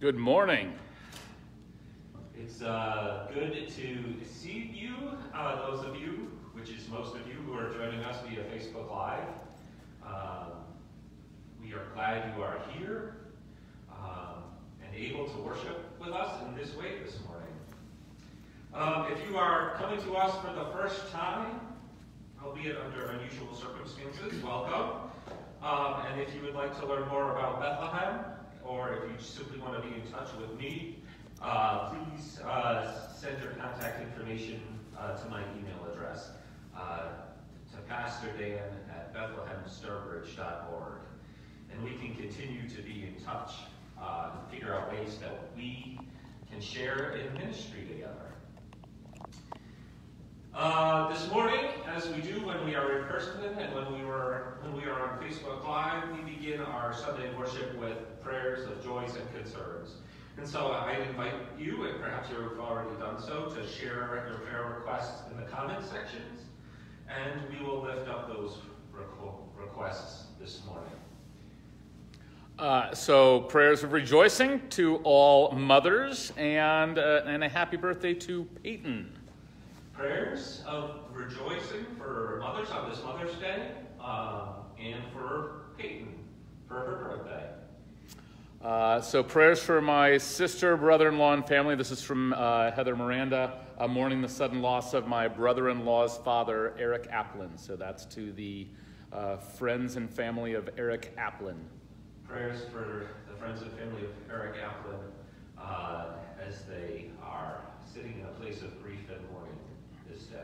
Good morning. It's uh, good to see you, uh, those of you, which is most of you who are joining us via Facebook Live. Um, we are glad you are here um, and able to worship with us in this way this morning. Um, if you are coming to us for the first time, albeit under unusual circumstances, welcome. Um, and if you would like to learn more about Bethlehem, or if you simply want to be in touch with me, uh, please uh, send your contact information uh, to my email address, uh, to Pastor Dan at BethlehemSturbridge.org. And we can continue to be in touch uh, and figure out ways that we can share in ministry together. Uh, this morning, as we do when we are in person and when we were when we are on Facebook Live, we begin our Sunday worship with prayers of joys and concerns. And so I invite you, and perhaps you've already done so, to share your prayer requests in the comment sections, and we will lift up those requests this morning. Uh, so prayers of rejoicing to all mothers, and uh, and a happy birthday to Peyton prayers of rejoicing for mothers on this Mother's Day uh, and for Peyton for her birthday. Uh, so prayers for my sister, brother-in-law, and family. This is from uh, Heather Miranda, uh, mourning the sudden loss of my brother-in-law's father, Eric Applin. So that's to the uh, friends and family of Eric Applin. Prayers for the friends and family of Eric Applin uh, as they are sitting in a place of grief and mourning this day.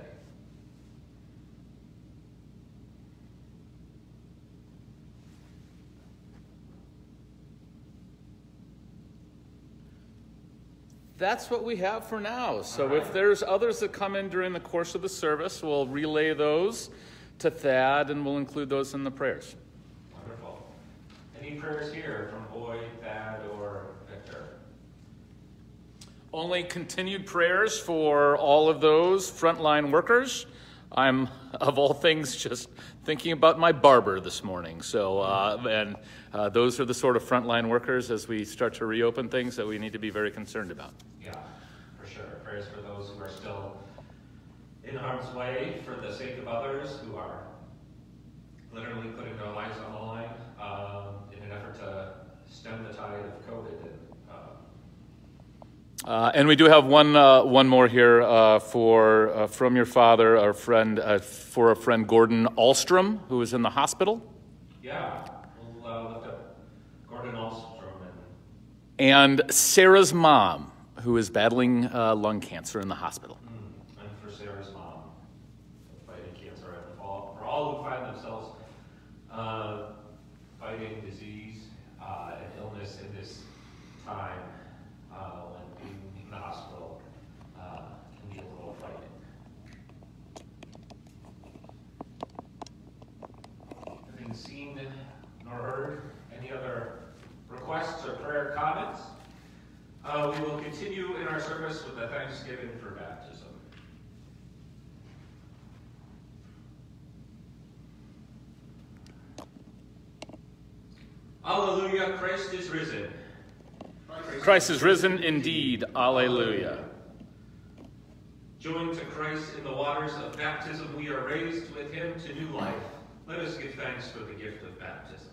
That's what we have for now. So right. if there's others that come in during the course of the service, we'll relay those to Thad and we'll include those in the prayers. Wonderful. Any prayers here from Boyd, Thad, or only continued prayers for all of those frontline workers. I'm, of all things, just thinking about my barber this morning. So, uh, and uh, those are the sort of frontline workers as we start to reopen things that we need to be very concerned about. Yeah, for sure. Prayers for those who are still in harm's way for the sake of others who are literally putting their lives on the line um, in an effort to stem the tide of COVID uh, and we do have one, uh, one more here uh, for, uh, from your father, our friend, uh, for a friend Gordon Alstrom, who is in the hospital. Yeah, we'll uh, lift up Gordon Alstrom. And, and Sarah's mom, who is battling lung cancer in the hospital. Mm, and for Sarah's mom, fighting cancer, and all, for all who find themselves fighting disease and illness in this time. Any other requests or prayer comments, uh, we will continue in our service with a thanksgiving for baptism. Alleluia, Christ is risen. Christ, Christ is risen indeed. Alleluia. Joined to Christ in the waters of baptism, we are raised with him to new life. Let us give thanks for the gift of baptism.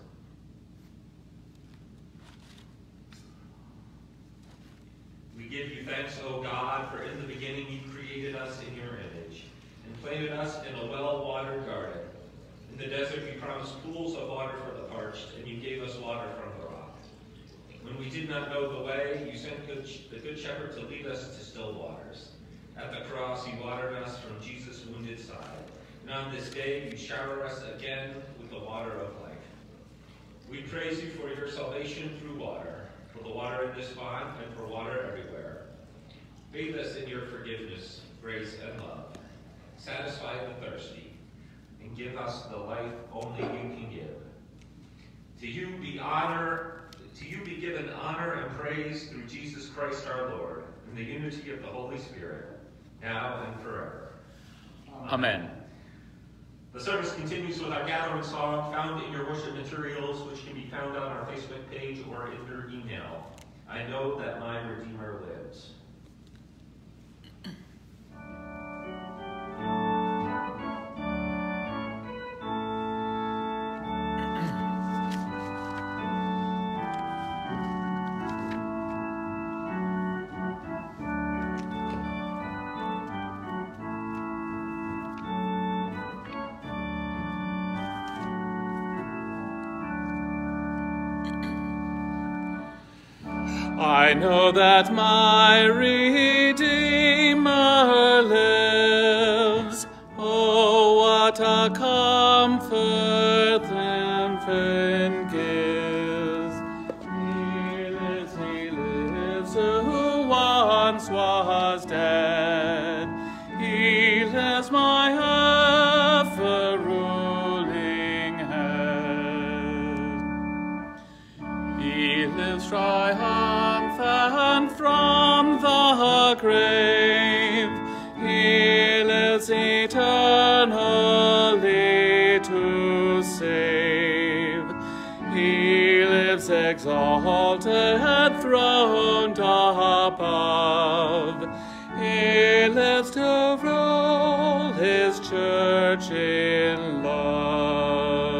We give you thanks, O God, for in the beginning you created us in your image and planted us in a well-watered garden. In the desert you promised pools of water for the parched, and you gave us water from the rock. When we did not know the way, you sent the Good Shepherd to lead us to still waters. At the cross, you watered us from Jesus' wounded side. And on this day, you shower us again with the water of life. We praise you for your salvation through water for the water in this font and for water everywhere. Bathe us in your forgiveness, grace, and love. Satisfy the thirsty, and give us the life only you can give. To you be honor, to you be given honor and praise through Jesus Christ our Lord, in the unity of the Holy Spirit, now and forever. Amen. The service continues with our gathering song found in your worship materials, which can be found on our Facebook page or in your email. I know that my Redeemer lives. I know that my exalted, throned above. He lives to rule his church in love.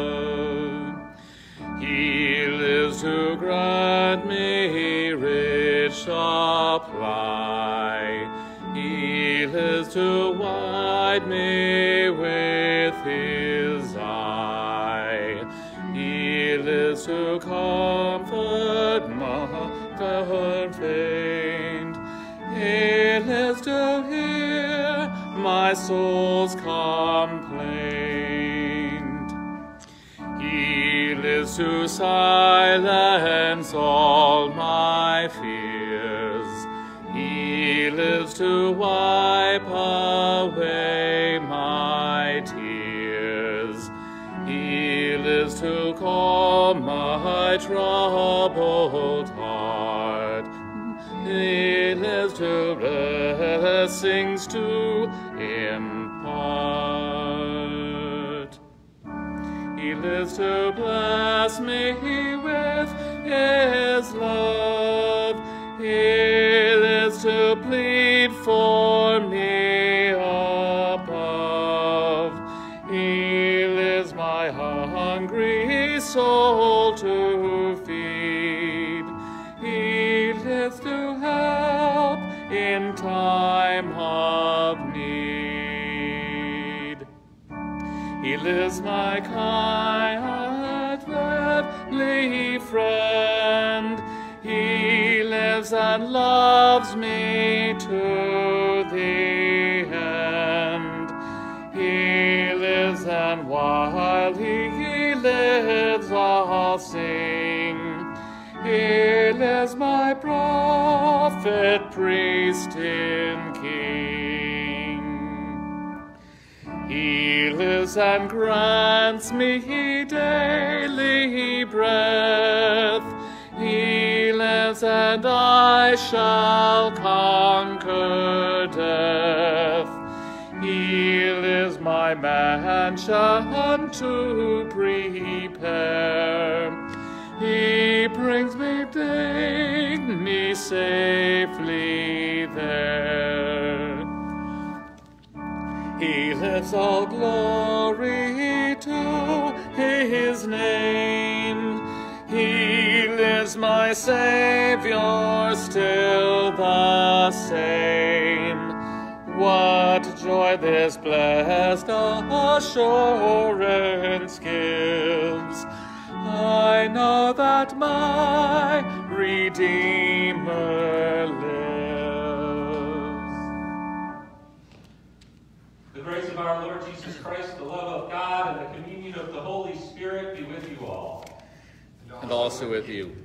He lives to grant me rich supply. He lives to wide me soul's complaint. He lives to silence all my fears. He lives to wipe away my tears. He lives to calm my troubled heart. He lives to blessings to Lives to bless me with his love. He lives to plead for me above. He lives my hungry soul to feed. He lives to help in time of need. He lives my kind, loves me to the end. He lives and while he lives I'll sing. He lives my prophet, priest, and king. He lives and grants me daily breath. Lives and I shall conquer death. He lives my mansion to prepare. He brings me, take me safely there. He lifts all glory to his name. He lives my Savior still the same. What joy this blessed assurance gives. I know that my Redeemer lives. The grace of our Lord Jesus Christ, the love of God, and the communion of the Holy Spirit be with you all. And also with you.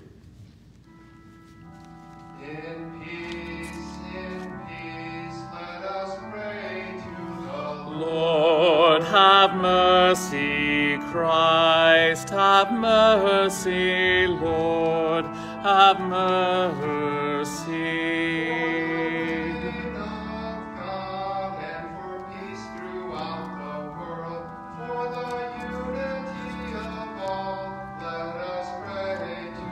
Mercy. Christ, have mercy. Lord, have mercy. Of God and for peace throughout the world, for the unity of all, let us pray to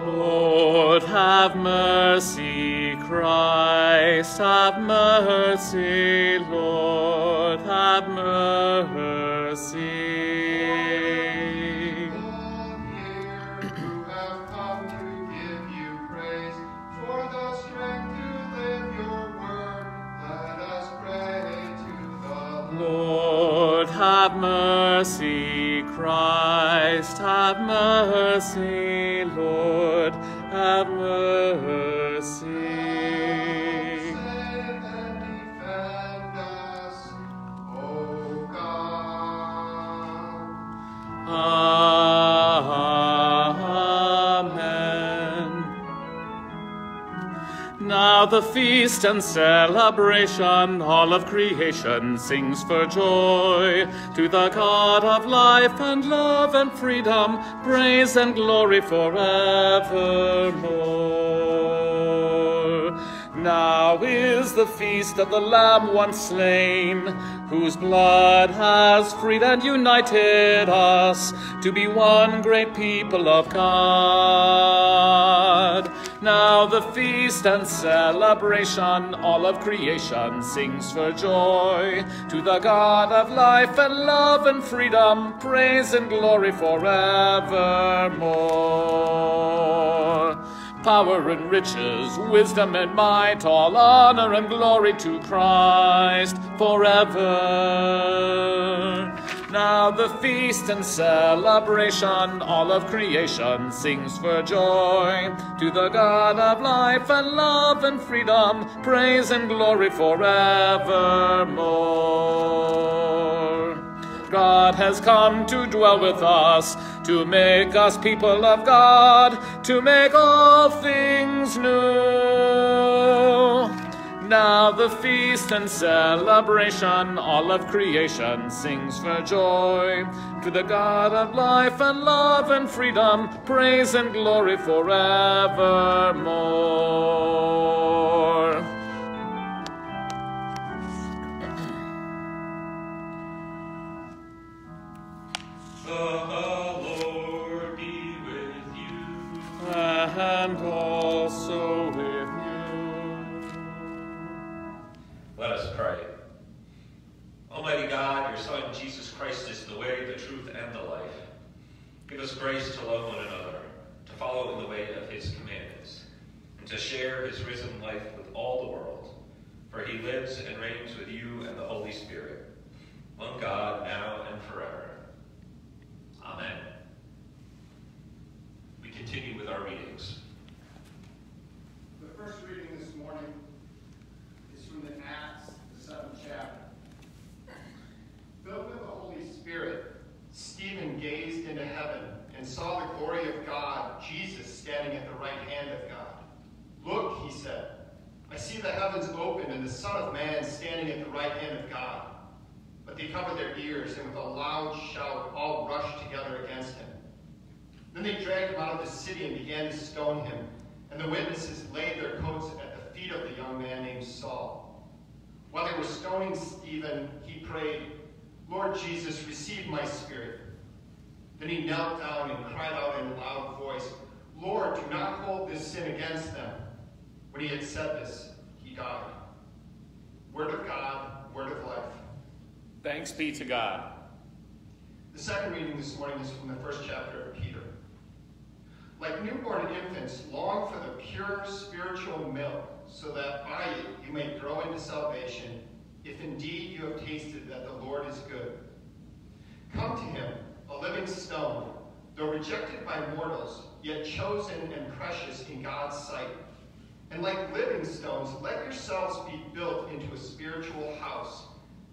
the Lord. Have mercy, Christ, have mercy, Lord, have mercy. The Lord, have mercy, Christ, have mercy, Lord, have mercy. The feast and celebration, all of creation sings for joy. To the God of life and love and freedom, praise and glory forevermore. Now is the feast of the Lamb once slain, whose blood has freed and united us to be one great people of God. Now the feast and celebration, all of creation sings for joy. To the God of life and love and freedom, praise and glory forevermore. Power and riches, wisdom and might, all honor and glory to Christ forever. Now the feast and celebration, all of creation sings for joy. To the God of life and love and freedom, praise and glory forevermore. God has come to dwell with us, to make us people of God, to make all things new. Now the feast and celebration, all of creation sings for joy. To the God of life and love and freedom, praise and glory forevermore. The Lord be with you. And Almighty God, your Son Jesus Christ is the way, the truth, and the life. Give us grace to love one another, to follow in the way of his commandments, and to share his risen life with all the world. For he lives and reigns with you and the Holy Spirit, one God, now and forever. Amen. We continue with our readings. The first reading this morning is from the Acts, the seventh chapter. Filled with the Holy Spirit, Stephen gazed into heaven and saw the glory of God, Jesus standing at the right hand of God. Look, he said, I see the heavens open and the Son of Man standing at the right hand of God. But they covered their ears and with a loud shout all rushed together against him. Then they dragged him out of the city and began to stone him. And the witnesses laid their coats at the feet of the young man named Saul. While they were stoning Stephen, he prayed, Lord Jesus, receive my spirit. Then he knelt down and cried out in a loud voice, Lord, do not hold this sin against them. When he had said this, he died. Word of God, word of life. Thanks be to God. The second reading this morning is from the first chapter of Peter. Like newborn infants, long for the pure spiritual milk, so that by it you may grow into salvation, if indeed you have tasted that the Lord is good. Come to him, a living stone, though rejected by mortals, yet chosen and precious in God's sight. And like living stones, let yourselves be built into a spiritual house,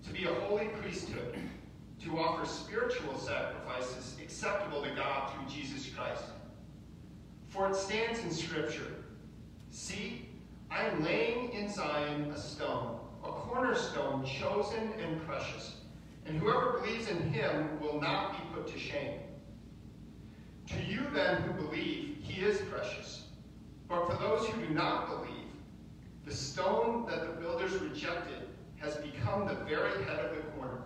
to be a holy priesthood, to offer spiritual sacrifices acceptable to God through Jesus Christ. For it stands in Scripture See, I am laying in Zion a stone, cornerstone chosen and precious, and whoever believes in him will not be put to shame. To you then who believe, he is precious. But for those who do not believe, the stone that the builders rejected has become the very head of the corner,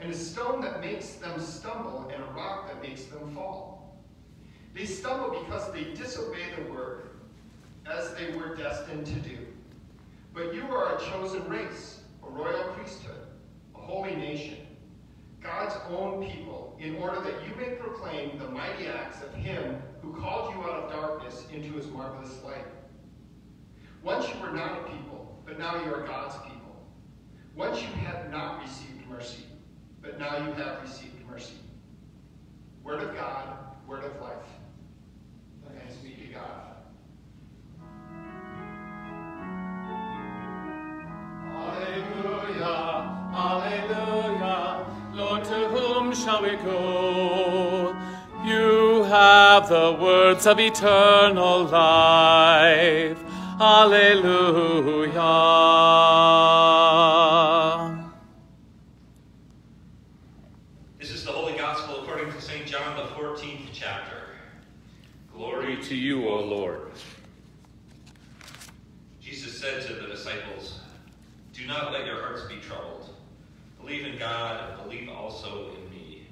and a stone that makes them stumble and a rock that makes them fall. They stumble because they disobey the word, as they were destined to do. But you are a chosen race, a royal priesthood, a holy nation, God's own people, in order that you may proclaim the mighty acts of him who called you out of darkness into his marvelous light. Once you were not a people, but now you are God's people. Once you had not received mercy, but now you have received mercy. Word of God, word of life. Thanks be to God. Have the words of eternal life. Alleluia. This is the Holy Gospel according to St. John, the 14th chapter. Glory to you, O Lord. Jesus said to the disciples, Do not let your hearts be troubled. Believe in God and believe also in me.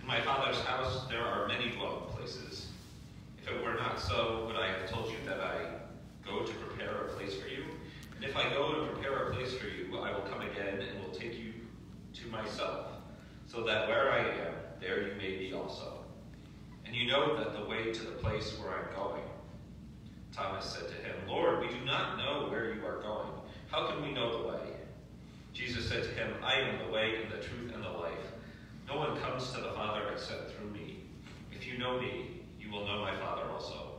In my Father's house there are many dwelling places. If it were not so, would I have told you that I go to prepare a place for you? And if I go to prepare a place for you, I will come again and will take you to myself, so that where I am, there you may be also. And you know that the way to the place where I'm going. Thomas said to him, Lord, we do not know where you are going. How can we know the way? Jesus said to him, I am the way and the truth and the life. No one comes to the Father except through me. If you know me, you will know my Father also.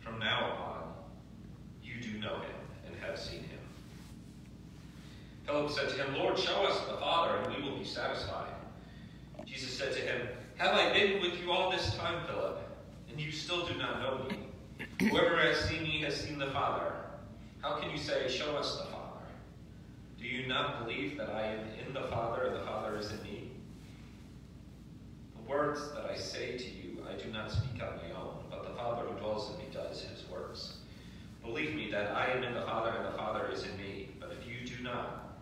From now on, you do know him and have seen him. Philip said to him, Lord, show us the Father, and we will be satisfied. Jesus said to him, Have I been with you all this time, Philip, and you still do not know me? Whoever has seen me has seen the Father. How can you say, Show us the Father? Do you not believe that I am in the Father and the Father is in me? The words that I say to you, I do not speak on my own, but the Father who dwells in me does his works. Believe me that I am in the Father and the Father is in me. But if you do not,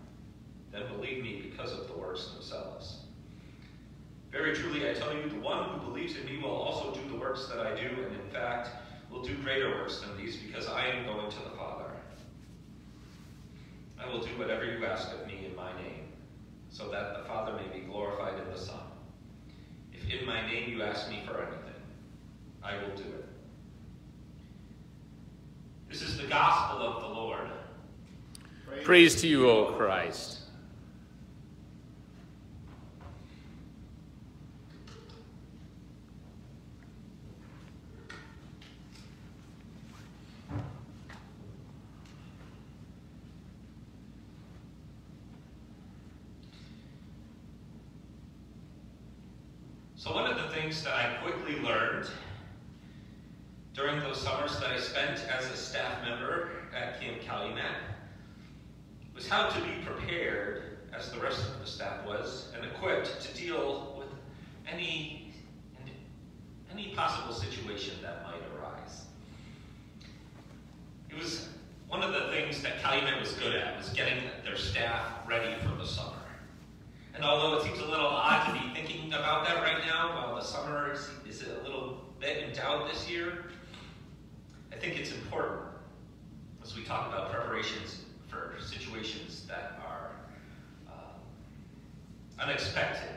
then believe me because of the works themselves. Very truly, I tell you, the one who believes in me will also do the works that I do, and in fact, will do greater works than these, because I am going to the Father. I will do whatever you ask of me in my name, so that the Father may be glorified in the Son. In my name you ask me for anything, I will do it. This is the gospel of the Lord. Praise to you, O Christ. So, one of the things that I quickly learned during those summers that I spent as a staff member at Camp Calumet was how to be prepared, as the rest of the staff was, and equipped to deal with any, any possible situation that might arise. It was one of the things that Calumet was good at, was getting their staff ready for the summer. And although it seems a little odd to be thinking about that right now, while the summer is, is a little bit in doubt this year, I think it's important as we talk about preparations for situations that are uh, unexpected.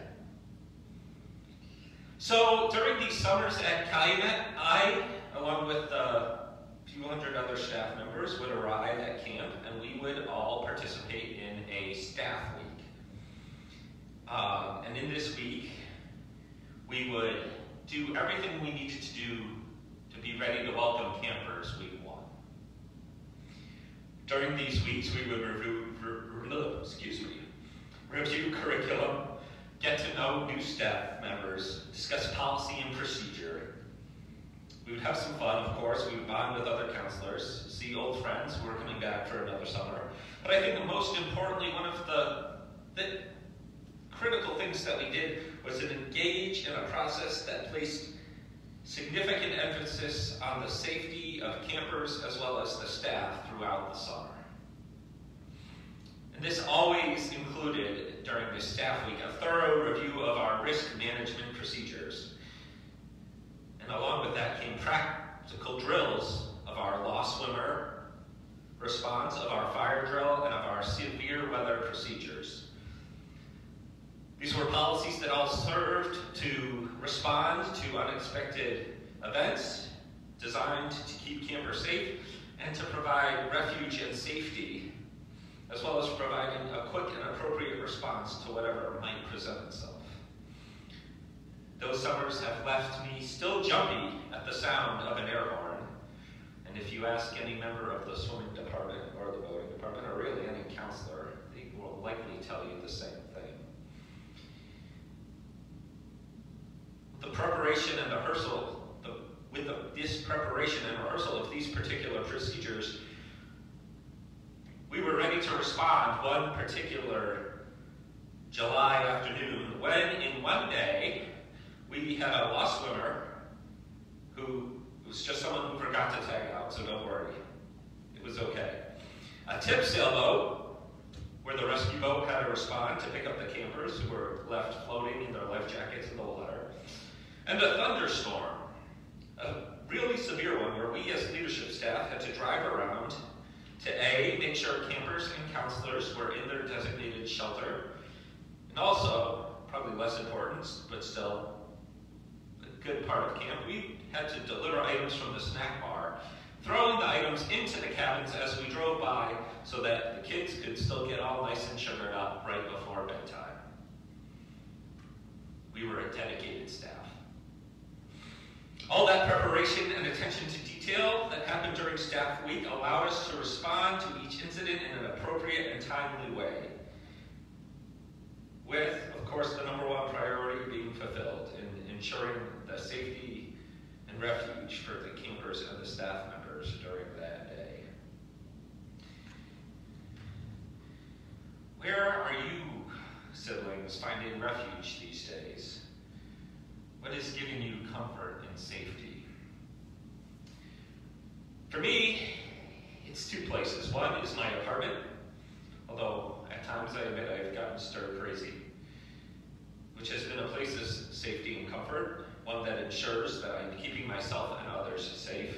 So during these summers at Calumet, I, along with a few hundred other staff members, would arrive at camp and we would all participate in a staff week. Um, and in this week, we would do everything we needed to do be ready to welcome campers week one. During these weeks, we would review, re, re, excuse me, review curriculum, get to know new staff members, discuss policy and procedure. We would have some fun, of course. We would bond with other counselors, see old friends who are coming back for another summer. But I think the most importantly, one of the, the critical things that we did was to engage in a process that placed significant emphasis on the safety of campers as well as the staff throughout the summer. And this always included, during this staff week, a thorough review of our risk management procedures. And along with that came practical drills of our law swimmer response, of our fire drill, and of our severe weather procedures. These were policies that all served to respond to unexpected events, designed to keep campers safe, and to provide refuge and safety, as well as providing a quick and appropriate response to whatever might present itself. Those summers have left me still jumpy at the sound of an air horn. And if you ask any member of the swimming department or the boating department, or really any counselor, they will likely tell you the same The preparation and the rehearsal, the, with the, this preparation and rehearsal of these particular procedures, we were ready to respond one particular July afternoon when in one day we had a lost swimmer who was just someone who forgot to tag out, so don't worry. It was okay. A tip sailboat, where the rescue boat had to respond to pick up the campers who were left floating in their life jackets in the water. And a thunderstorm, a really severe one, where we as leadership staff had to drive around to A, make sure campers and counselors were in their designated shelter, and also, probably less important, but still a good part of camp, we had to deliver items from the snack bar, throwing the items into the cabins as we drove by so that the kids could still get all nice and sugared up right before bedtime. We were a dedicated staff. All that preparation and attention to detail that happened during staff week allowed us to respond to each incident in an appropriate and timely way. With, of course, the number one priority being fulfilled in ensuring the safety and refuge for the campers and the staff members during that day. Where are you, siblings, finding refuge these days? What is giving you comfort and safety? For me, it's two places. One is my apartment, although at times I admit I've gotten stir crazy, which has been a place of safety and comfort one that ensures that I'm keeping myself and others safe.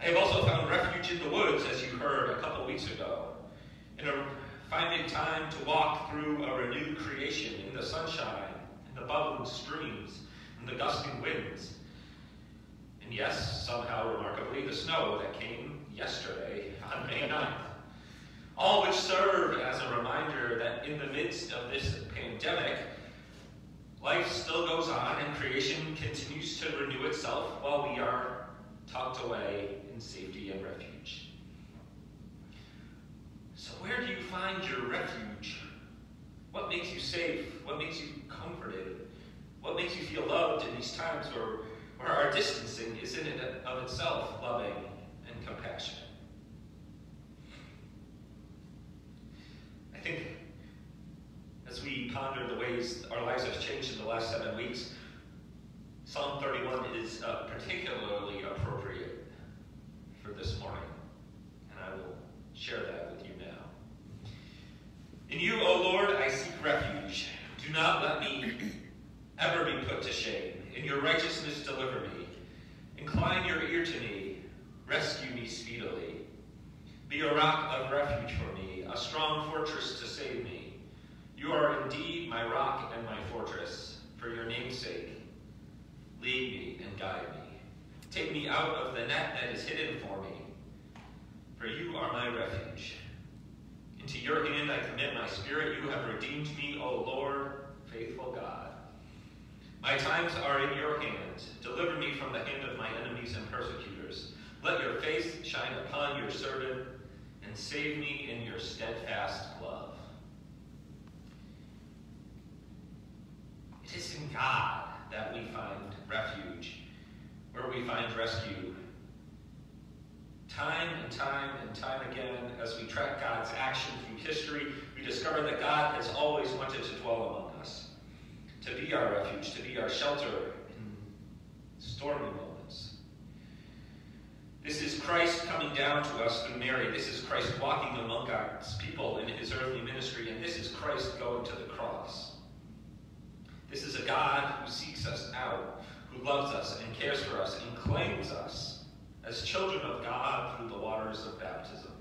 I have also found refuge in the woods, as you heard a couple weeks ago, in a, finding time to walk through a renewed creation in the sunshine, bubbling streams, and the gusting winds. And yes, somehow remarkably, the snow that came yesterday on May 9th. All which serve as a reminder that in the midst of this pandemic, Life still goes on and creation continues to renew itself while we are tucked away in safety and refuge. So, where do you find your refuge? What makes you safe? What makes you comforted? What makes you feel loved in these times where, where our distancing is in and of itself loving and compassionate? I think as we ponder the ways our lives have changed in the last seven weeks, Psalm 31 is uh, particularly appropriate for this morning, and I will share that with you. In you, O Lord, I seek refuge. Do not let me ever be put to shame. In your righteousness, deliver me. Incline your ear to me. Rescue me speedily. Be a rock of refuge for me, a strong fortress to save me. You are indeed my rock and my fortress, for your name's sake. Lead me and guide me. Take me out of the net that is hidden for me, for you are my refuge. Into your hand I commit my spirit. You have redeemed me, O Lord, faithful God. My times are in your hand. Deliver me from the hand of my enemies and persecutors. Let your face shine upon your servant, and save me in your steadfast love. It is in God that we find refuge, where we find rescue. Time and time and time again, as we track God's action through history, we discover that God has always wanted to dwell among us, to be our refuge, to be our shelter in stormy moments. This is Christ coming down to us through Mary. This is Christ walking among God's people in his earthly ministry, and this is Christ going to the cross. This is a God who seeks us out, who loves us and cares for us and claims us as children of God through the waters of baptism.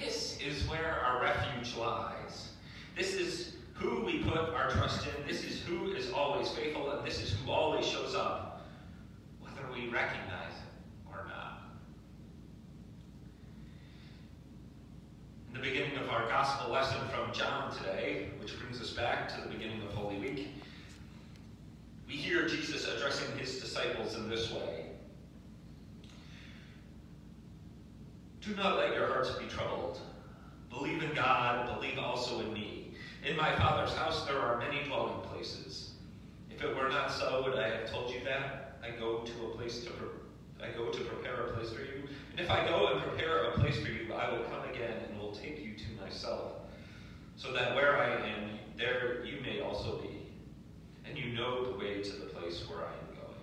This is where our refuge lies. This is who we put our trust in. This is who is always faithful, and this is who always shows up, whether we recognize it or not. In the beginning of our gospel lesson from John today, which brings us back to the beginning of Holy Week, addressing his disciples in this way Do not let your hearts be troubled. Believe in God, believe also in me. In my Father's house there are many dwelling places. If it were not so, would I have told you that? I go to a place to I go to prepare a place for you. And if I go and prepare a place for you, I will come again and will take you to myself, so that where I am, there you may also be. And you know the way to the place where I am going.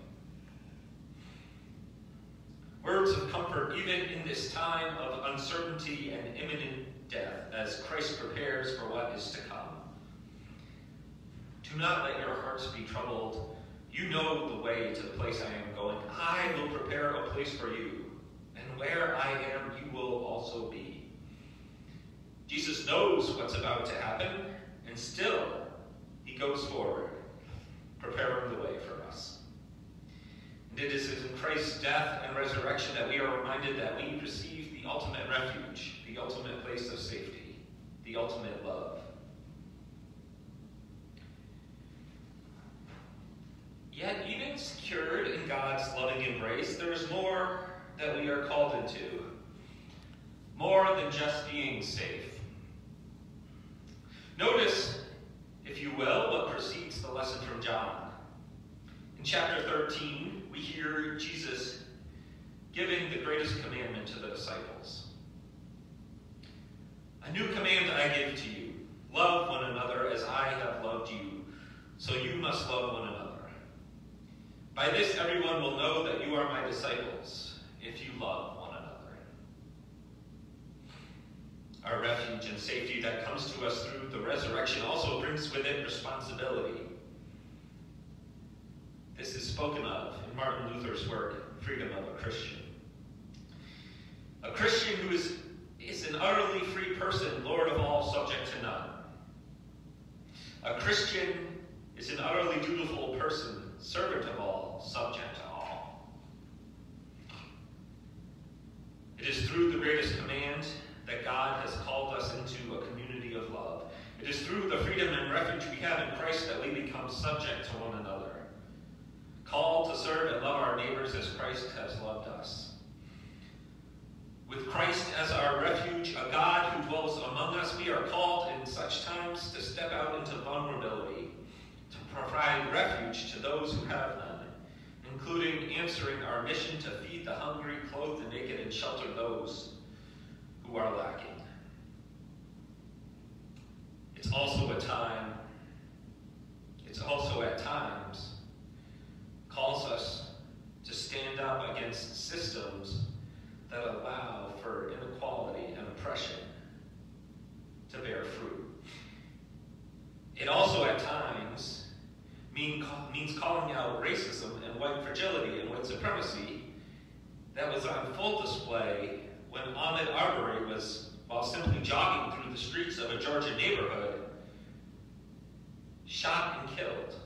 Words of comfort, even in this time of uncertainty and imminent death, as Christ prepares for what is to come. Do not let your hearts be troubled. You know the way to the place I am going. I will prepare a place for you, and where I am, you will also be. Jesus knows what's about to happen, and still, he goes forward, preparing the way for us. And it is in Christ's death and resurrection that we are reminded that we receive the ultimate refuge, the ultimate place of safety, the ultimate love. Yet, even secured in God's loving embrace, there is more that we are called into. More than just being safe. Notice, if you will, what precedes the lesson from John. In chapter 13, we hear Jesus giving the greatest commandment to the disciples. A new command I give to you love one another as I have loved you, so you must love one another. By this, everyone will know that you are my disciples, if you love one another. Our refuge and safety that comes to us through the resurrection also brings with it responsibility. This is spoken of in Martin Luther's work, Freedom of a Christian. A Christian who is, is an utterly free person, Lord of all, subject to none. A Christian is an utterly dutiful person, servant of all, subject to all. It is through the greatest command that God has called us into a community of love. It is through the freedom and refuge we have in Christ that we become subject to one another, called to serve and love our neighbors as Christ has loved us. With Christ as our refuge, a God who dwells among us, we are called in such times to step out into vulnerability, to provide refuge to those who have none, including answering our mission to feed the hungry, clothe the naked, and shelter those who are lacking. It's also a time, it's also at times, calls us to stand up against systems that allow for inequality and oppression to bear fruit. It also at times mean, means calling out racism and white fragility and white supremacy that was on full display when Ahmaud Arbery was, while simply jogging through the streets of a Georgia neighborhood, shot and killed.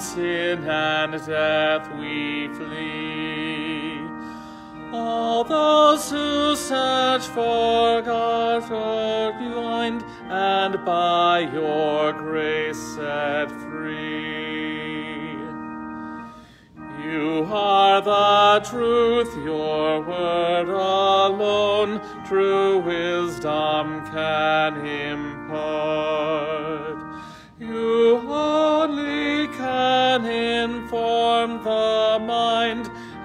Sin and death we flee. All those who search for God are blind and by your grace set free. You are the truth, your word alone, true wisdom can impart.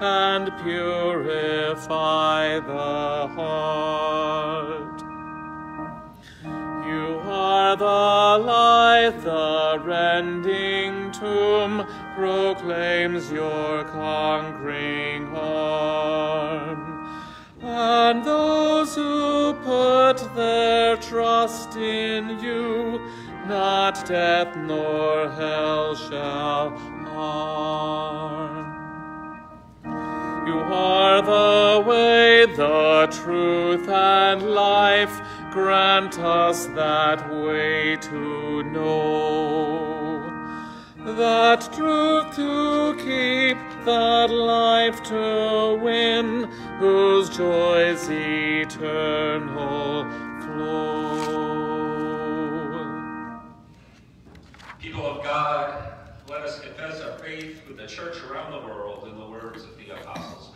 And purify the heart. You are the light, the rending tomb proclaims your conquering arm. And those who put their trust in you, not death nor hell shall are the way, the truth, and life. Grant us that way to know. That truth to keep, that life to win, whose joys eternal flow. People of God, let us confess our faith with the church around the world in the words of the Apostles'.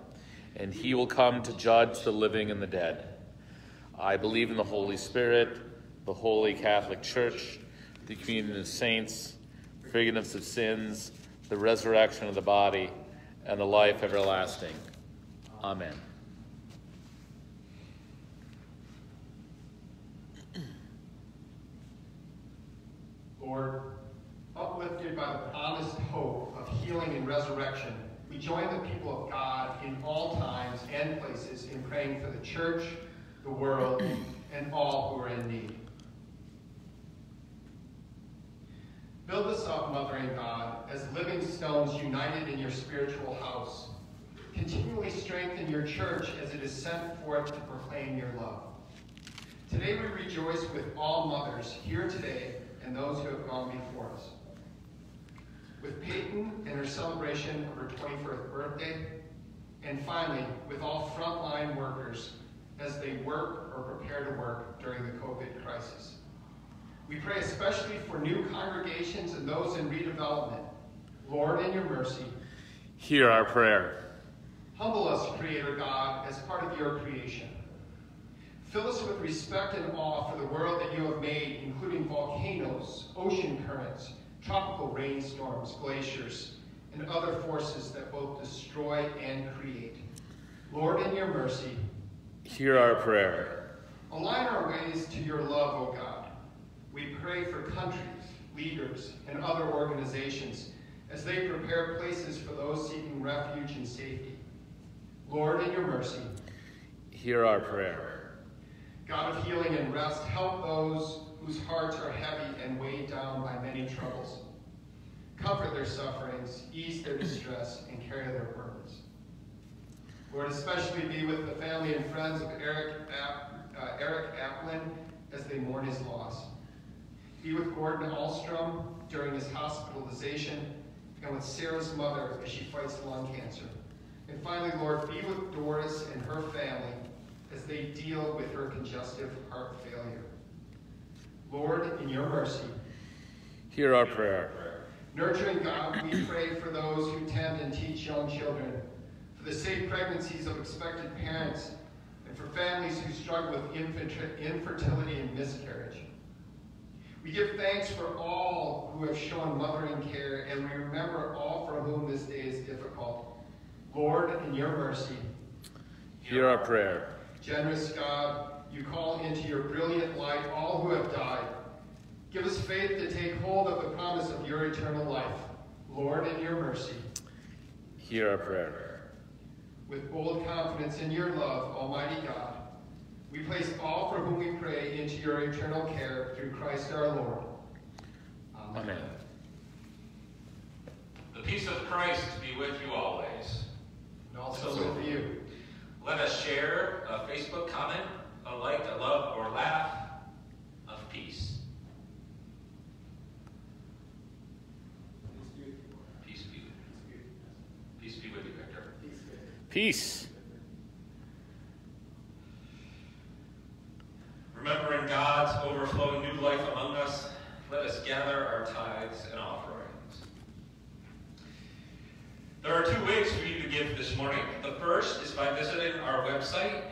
and he will come to judge the living and the dead. I believe in the Holy Spirit, the holy Catholic Church, the communion of saints, forgiveness of sins, the resurrection of the body, and the life everlasting. Amen. Lord, uplifted by the promised hope of healing and resurrection, we join the people of God in all times and places in praying for the church, the world, and all who are in need. Build us up, Mothering God, as living stones united in your spiritual house. Continually strengthen your church as it is sent forth to proclaim your love. Today we rejoice with all mothers here today and those who have gone before us. With Peyton and her celebration of her 21st birthday, and finally, with all frontline workers as they work or prepare to work during the COVID crisis. We pray especially for new congregations and those in redevelopment. Lord, in your mercy, Hear our prayer. humble us, Creator God, as part of your creation. Fill us with respect and awe for the world that you have made, including volcanoes, ocean currents, tropical rainstorms, glaciers, and other forces that both destroy and create. Lord, in your mercy, Hear our prayer. align our ways to your love, O God. We pray for countries, leaders, and other organizations as they prepare places for those seeking refuge and safety. Lord, in your mercy, Hear our prayer. God of healing and rest, help those whose hearts are heavy and weighed down by many troubles. Comfort their sufferings, ease their distress, and carry their burdens. Lord, especially be with the family and friends of Eric, App, uh, Eric Applin as they mourn his loss. Be with Gordon Alstrom during his hospitalization and with Sarah's mother as she fights lung cancer. And finally, Lord, be with Doris and her family as they deal with her congestive heart failure. Lord, in your mercy, Hear our prayer. Nurturing God, we pray for those who tend and teach young children, for the safe pregnancies of expected parents, and for families who struggle with infertility and miscarriage. We give thanks for all who have shown mothering care, and we remember all for whom this day is difficult. Lord, in your mercy, hear our prayer. Generous God, you call into your brilliant light all who have died. Give us faith to take hold of the promise of your eternal life. Lord, in your mercy, hear our prayer. With bold confidence in your love, Almighty God, we place all for whom we pray into your eternal care through Christ our Lord. Amen. Amen. The peace of Christ be with you always. And also with you. Let us share a Facebook comment, a like, a love, or laugh of peace. Peace be with you. Peace be with you, Victor. Peace. Remembering God's overflowing new life among us, let us gather our tithes and offerings. There are two ways for you to give this morning. The first is by visiting our website,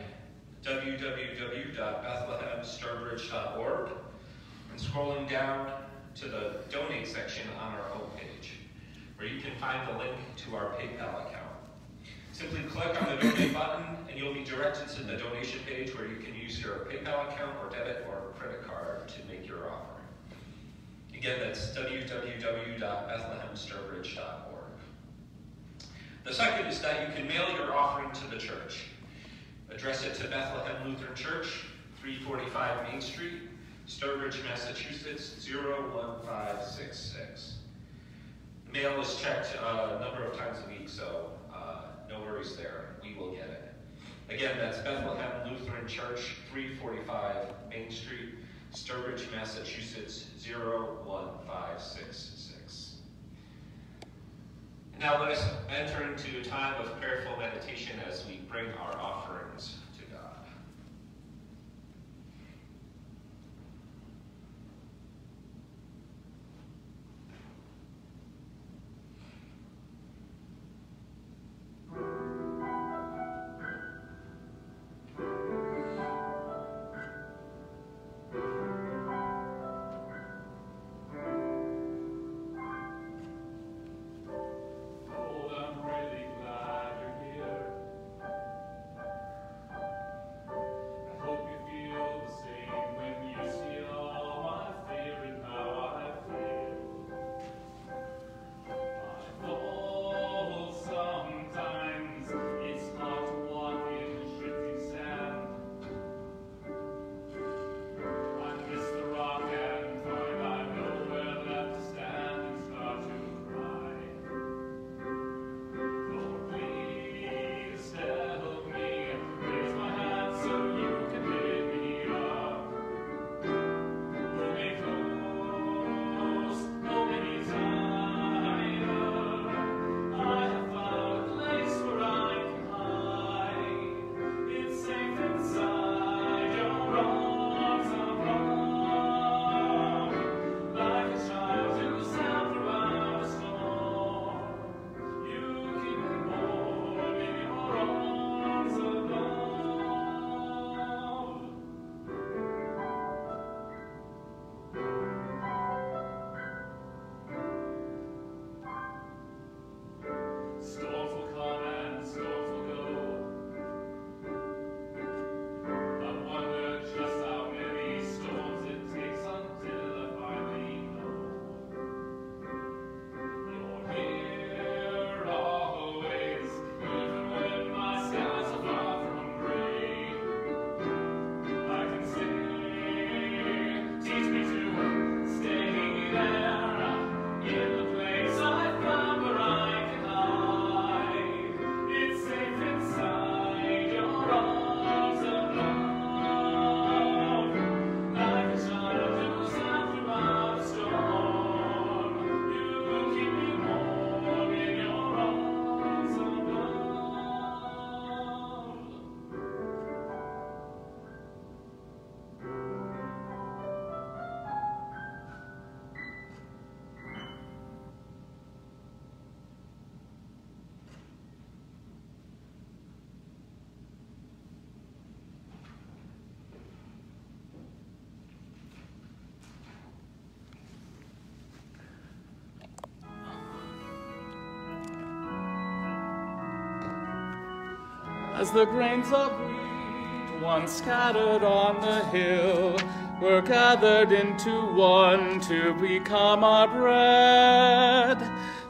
www.bethlehemsturbridge.org, and scrolling down to the donate section on our homepage, where you can find the link to our PayPal account. Simply click on the donate button and you'll be directed to the donation page where you can use your PayPal account or debit or credit card to make your offering. Again, that's www.bethlehemsturbridge.org. The second is that you can mail your offering to the church. Address it to Bethlehem Lutheran Church, 345 Main Street, Sturbridge, Massachusetts, 01566. The mail is checked uh, a number of times a week, so uh, no worries there. We will get it. Again, that's Bethlehem Lutheran Church, 345 Main Street, Sturbridge, Massachusetts, 01566. Now let us enter into a time of prayerful meditation as we bring our offerings as the grains of wheat once scattered on the hill were gathered into one to become our bread.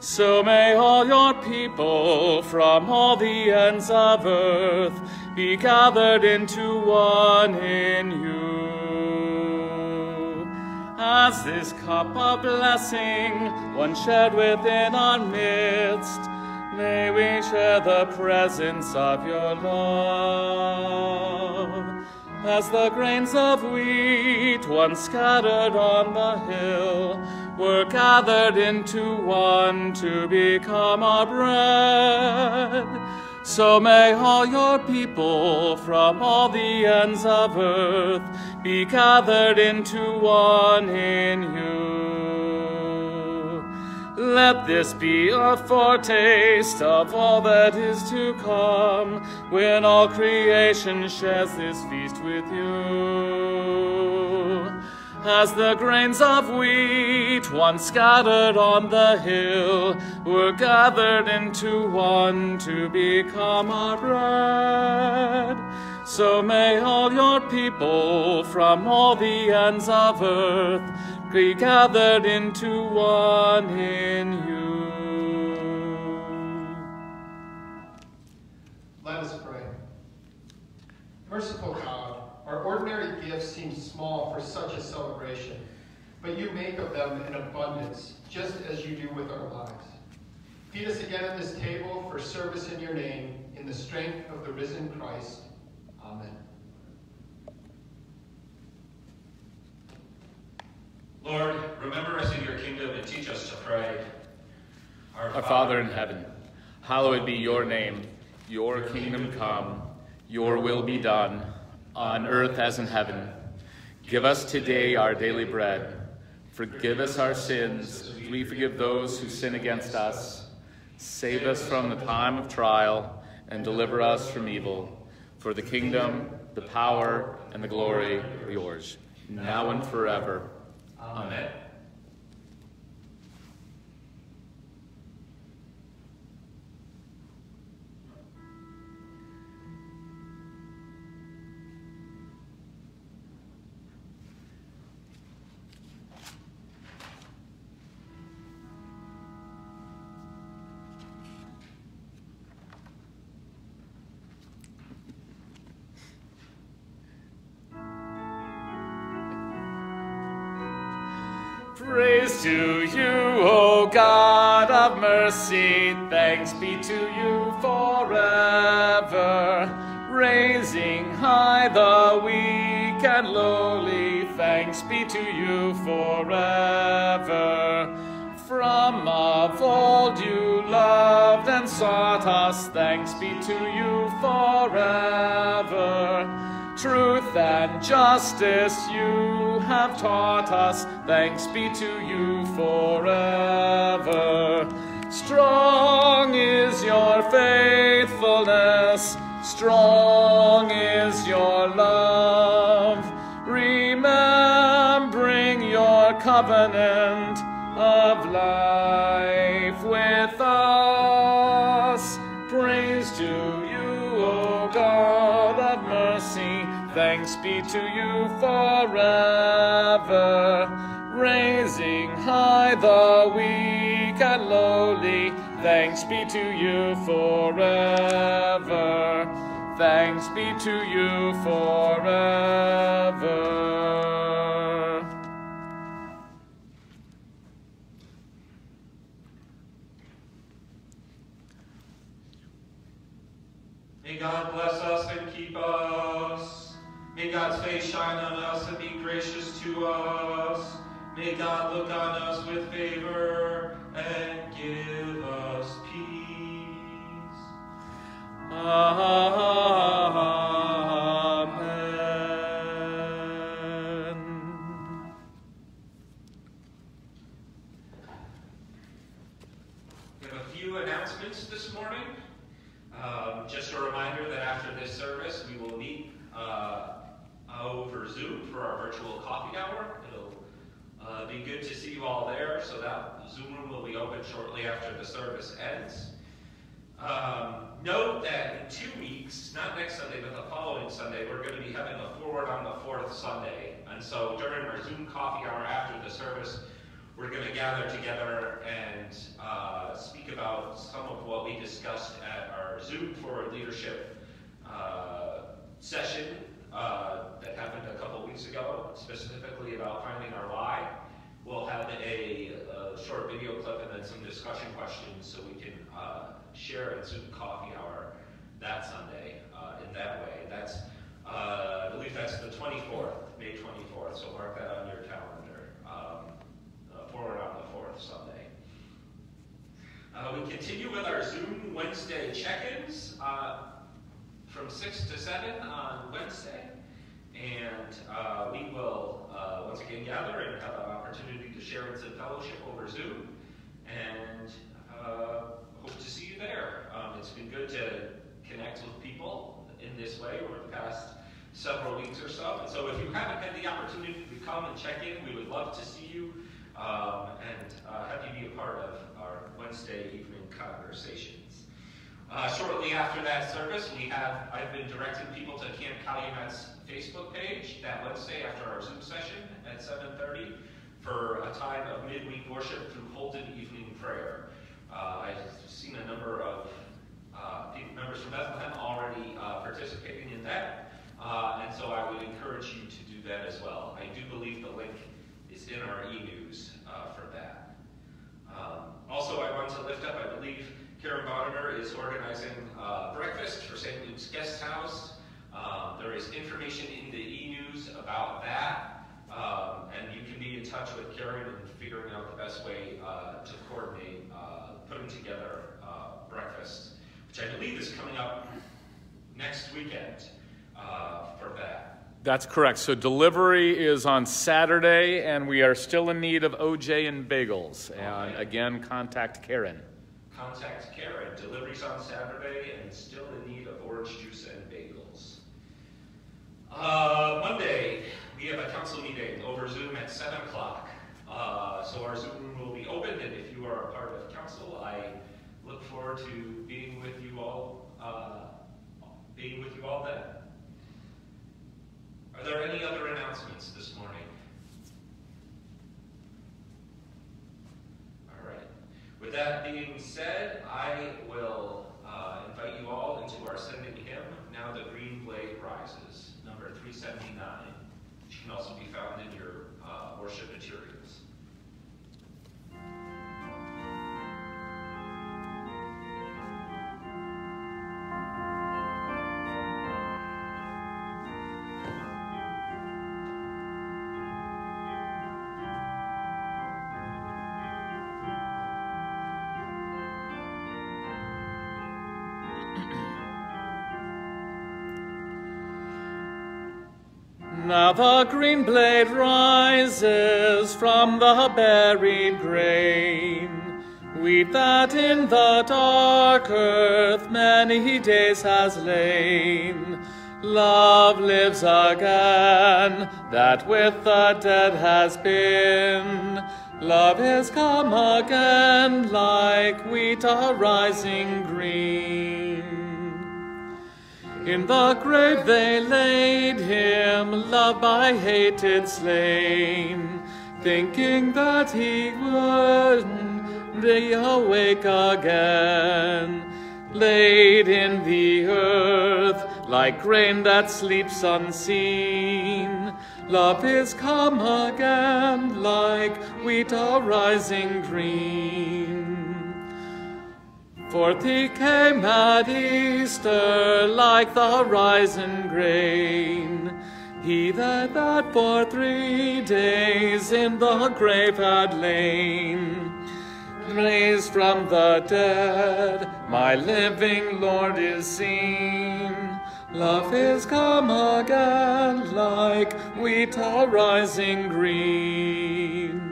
So may all your people from all the ends of earth be gathered into one in you. As this cup of blessing, one shared within our midst, may we share the presence of your love. As the grains of wheat, once scattered on the hill, were gathered into one to become our bread, so may all your people from all the ends of earth be gathered into one in you. Let this be a foretaste of all that is to come when all creation shares this feast with you. As the grains of wheat once scattered on the hill were gathered into one to become our bread, so may all your people from all the ends of earth gathered into one in you. Let us pray. Merciful God, our ordinary gifts seem small for such a celebration, but you make of them an abundance, just as you do with our lives. Feed us again at this table for service in your name, in the strength of the risen Christ. Amen. Lord, remember us in your kingdom and teach us to pray. Our Father in heaven, hallowed be your name. Your kingdom come, your will be done, on earth as in heaven. Give us today our daily bread. Forgive us our sins, we forgive those who sin against us. Save us from the time of trial, and deliver us from evil. For the kingdom, the power, and the glory are yours, now and forever. Amen. Mercy. Thanks be to you forever. Raising high the weak and lowly. Thanks be to you forever. From of old you loved and sought us. Thanks be to you forever. Truth and justice you have taught us, thanks be to you forever. Strong is your faithfulness, strong is your love, remembering your covenant of life with us. Praise to you, O God of mercy, thanks be to you forever. Raising high the thanks be to you forever. Thanks be to you forever. May God bless us and keep us. May God's face shine on us and be gracious to us. May God look on us with favor and give us peace. Amen. We have a few announcements this morning. Um, just a reminder that after this service, we will meet uh, over Zoom for our virtual coffee hour. Uh, be good to see you all there, so that Zoom room will be open shortly after the service ends. Um, note that in two weeks, not next Sunday, but the following Sunday, we're going to be having a forward on the fourth Sunday. And so during our Zoom coffee hour after the service, we're going to gather together and uh, speak about some of what we discussed at our Zoom forward Leadership uh, session uh, that happened a couple weeks ago, specifically about finding our why. We'll have a, a short video clip and then some discussion questions so we can uh, share at Zoom coffee hour that Sunday uh, in that way. That's, uh, I believe that's the 24th, May 24th, so mark that on your calendar. Um, forward on the 4th Sunday. Uh, we continue with our Zoom Wednesday check-ins uh, from 6 to 7 on Wednesday. And uh, we will uh, once again gather and have an opportunity to share in some fellowship over Zoom. And uh, hope to see you there. Um, it's been good to connect with people in this way over the past several weeks or so. And so if you haven't had the opportunity to come and check in, we would love to see you um, and uh, have you be a part of our Wednesday evening conversations. Uh, shortly after that service, we have I've been directing people to Camp Calumet's Facebook page that Wednesday after our Zoom session at 7:30 for a time of midweek worship through Holden evening prayer. Uh, I've seen a number of uh, members from Bethlehem already uh, participating in that, uh, and so I would encourage you to do that as well. I do believe the link is in our e-news for that. Um, also, I want to lift up, I believe Karen Bonner is organizing uh, breakfast for St. Luke's Guest House. Um, there is information in the e-news about that, um, and you can be in touch with Karen in figuring out the best way uh, to coordinate uh, putting together uh, breakfast, which I believe is coming up next weekend uh, for that. That's correct. So delivery is on Saturday, and we are still in need of OJ and bagels. And Okay. again, contact Karen. Contact Karen. Deliveries on Saturday and still in need of orange juice and bagels. Uh, Monday, we have a council meeting over Zoom at 7 o'clock. Uh, so our Zoom room will be open, and if you are a part of council, I look forward to being with you all, uh, being with you all then. Are there any other announcements this morning? All right. With that being said, I will uh, invite you all into our sending hymn, Now the Green Blade Rises, number 379, which can also be found in your uh, worship materials. Now the green blade rises from the buried grain, wheat that in the dark earth many days has lain. Love lives again, that with the dead has been. Love is come again, like wheat arising green. In the grave they laid him, loved by hated slain, thinking that he would be awake again. Laid in the earth, like grain that sleeps unseen. Love is come again, like wheat arising green. Forth he came at Easter like the risen grain. He that, that for three days in the grave had lain. Raised from the dead, my living Lord is seen. Love is come again like wheat arising green.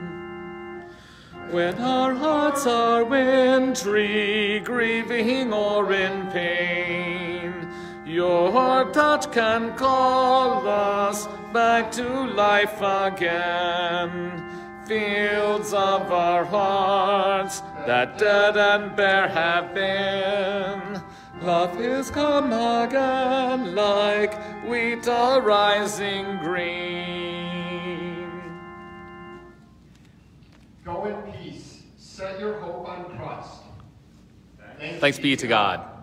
When our hearts are wintry, grieving or in pain, your touch can call us back to life again. Fields of our hearts that dead and bare have been, Love is come again like wheat arising green. Go in. Set your hope on Christ. Thanks be to God.